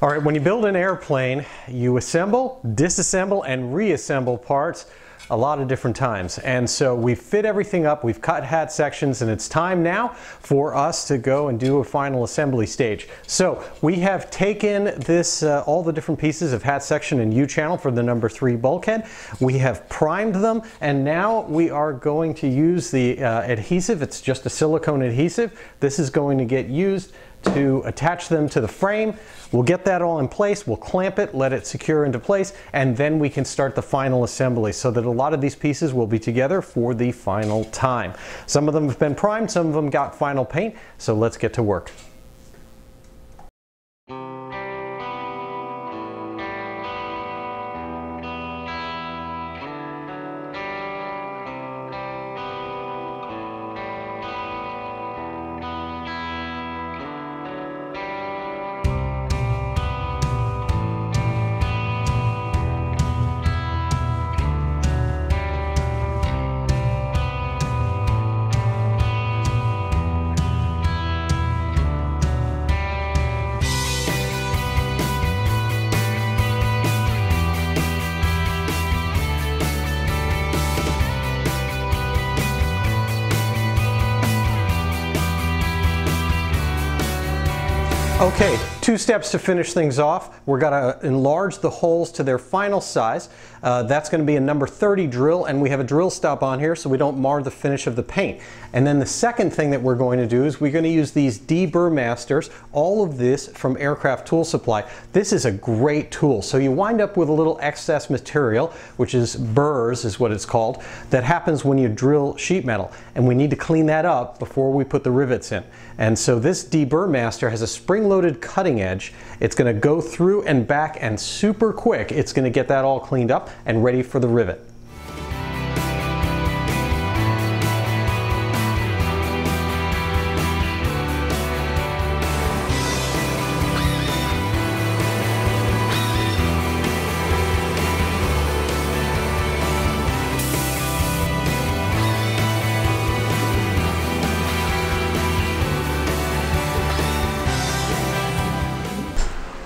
All right, when you build an airplane, you assemble, disassemble, and reassemble parts a lot of different times. And so we fit everything up, we've cut hat sections, and it's time now for us to go and do a final assembly stage. So we have taken this, uh, all the different pieces of hat section and U-channel for the number three bulkhead. We have primed them, and now we are going to use the uh, adhesive. It's just a silicone adhesive. This is going to get used to attach them to the frame. We'll get that all in place, we'll clamp it, let it secure into place, and then we can start the final assembly so that a lot of these pieces will be together for the final time. Some of them have been primed, some of them got final paint, so let's get to work. Okay, two steps to finish things off. We're gonna enlarge the holes to their final size. Uh, that's gonna be a number 30 drill and we have a drill stop on here so we don't mar the finish of the paint. And then the second thing that we're going to do is we're gonna use these Burmasters, all of this from Aircraft Tool Supply. This is a great tool. So you wind up with a little excess material, which is burrs is what it's called, that happens when you drill sheet metal. And we need to clean that up before we put the rivets in. And so this deburr Burmaster has a spring-loaded cutting edge. It's going to go through and back and super quick. It's going to get that all cleaned up and ready for the rivet.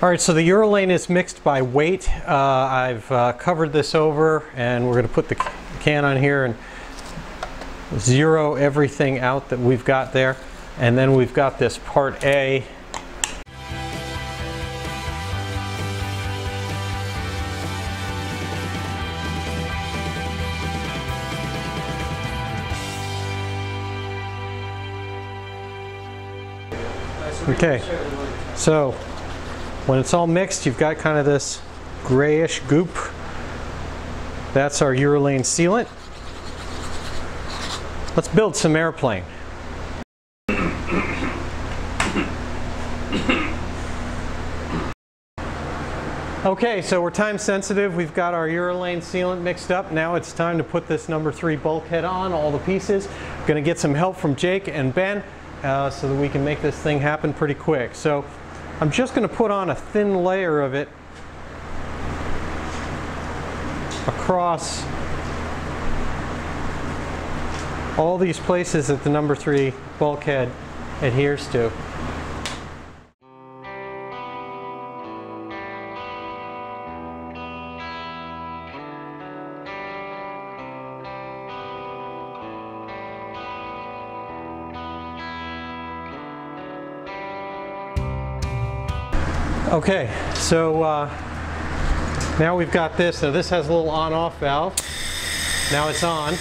All right, so the Uralane is mixed by weight. Uh, I've uh, covered this over and we're gonna put the can on here and zero everything out that we've got there. And then we've got this part A Okay, so when it's all mixed, you've got kind of this grayish goop. That's our Uralane sealant. Let's build some airplane. Okay, so we're time sensitive. We've got our Uralane sealant mixed up. Now it's time to put this number three bulkhead on, all the pieces. Gonna get some help from Jake and Ben uh, so that we can make this thing happen pretty quick. So I'm just going to put on a thin layer of it across all these places that the number three bulkhead adheres to. Okay, so uh, now we've got this. Now this has a little on-off valve. Now it's on.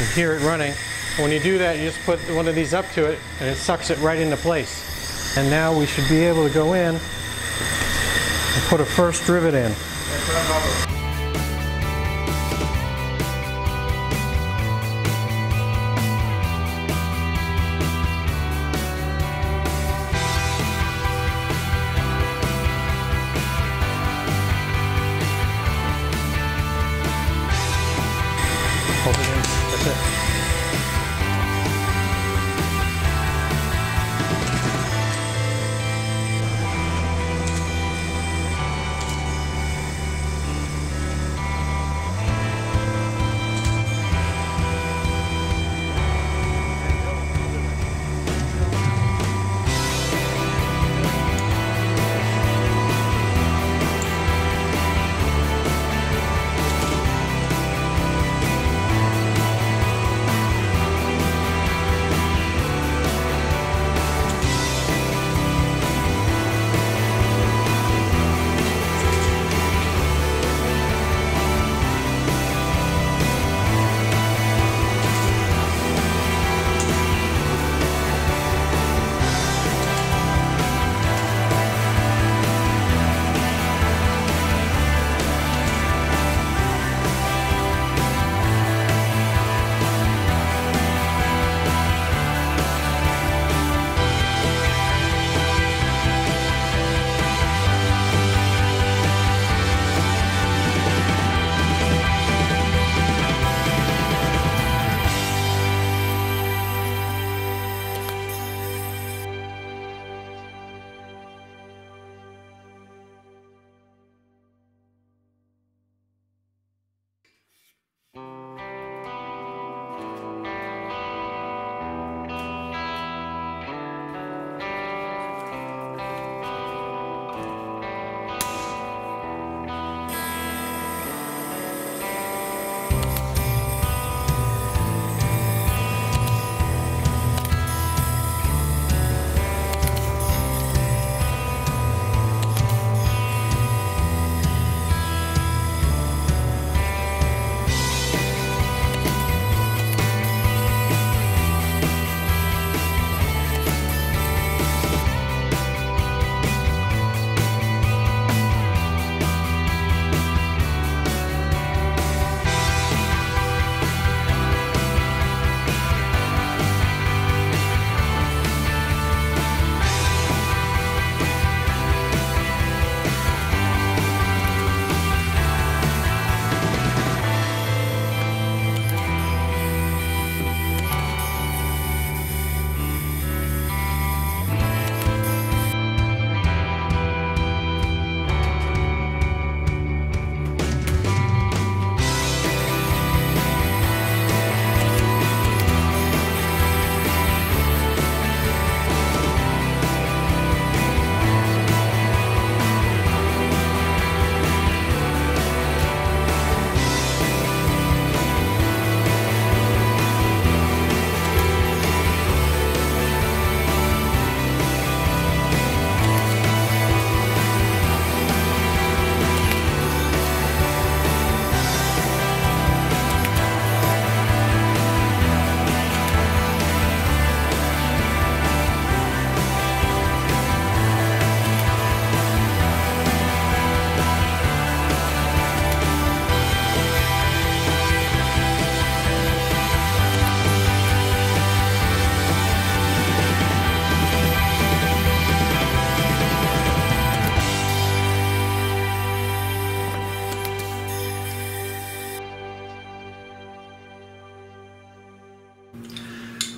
You hear it running. When you do that, you just put one of these up to it and it sucks it right into place. And now we should be able to go in and put a first rivet in.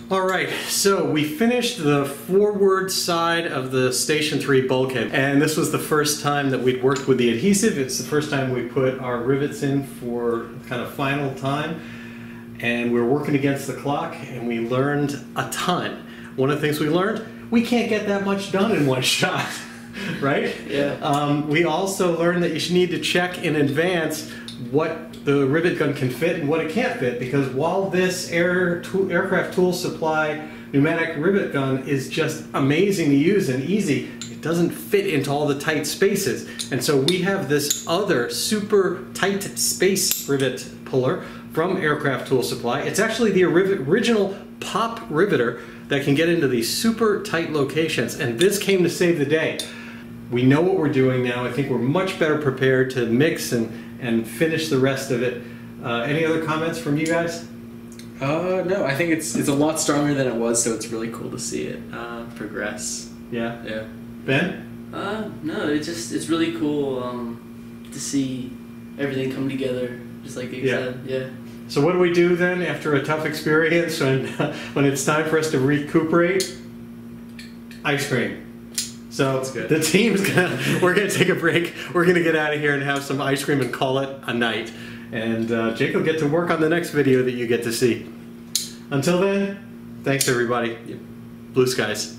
All right, so we finished the forward side of the Station 3 bulkhead, and this was the first time that we'd worked with the adhesive. It's the first time we put our rivets in for kind of final time, and we are working against the clock, and we learned a ton. One of the things we learned, we can't get that much done in one shot, right? Yeah. Um, we also learned that you should need to check in advance what the rivet gun can fit and what it can't fit because while this air tool, aircraft tool supply pneumatic rivet gun is just amazing to use and easy, it doesn't fit into all the tight spaces. And so we have this other super tight space rivet puller from Aircraft Tool Supply. It's actually the original pop riveter that can get into these super tight locations and this came to save the day. We know what we're doing now. I think we're much better prepared to mix and and finish the rest of it. Uh, any other comments from you guys? Uh, no, I think it's it's a lot stronger than it was, so it's really cool to see it uh, progress. Yeah. Yeah. Ben? Uh, no, it's just it's really cool um, to see everything come together, just like you Yeah. said. Yeah. So what do we do then after a tough experience when when it's time for us to recuperate? Ice cream. So the team's gonna we're gonna take a break. We're gonna get out of here and have some ice cream and call it a night. And uh, Jake will get to work on the next video that you get to see. Until then, thanks everybody. Blue skies.